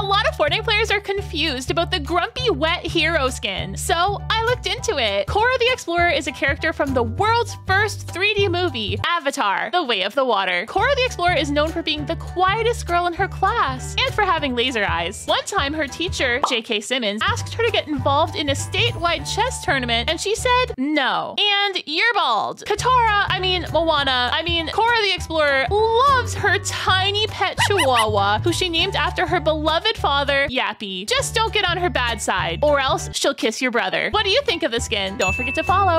A lot of Fortnite players are confused about the grumpy wet hero skin, so I looked into it. Korra the Explorer is a character from the world's first 3D movie, Avatar, The Way of the Water. Korra the Explorer is known for being the quietest girl in her class and for having laser eyes. One time, her teacher, J.K. Simmons, asked her to get involved in a statewide chess tournament, and she said no. And you're bald. Katara, I mean Moana, I mean Korra the Explorer loves her tiny pet chihuahua, who she named after her beloved father, Yappy. Just don't get on her bad side, or else she'll kiss your brother. What do you think of the skin? Don't forget to follow.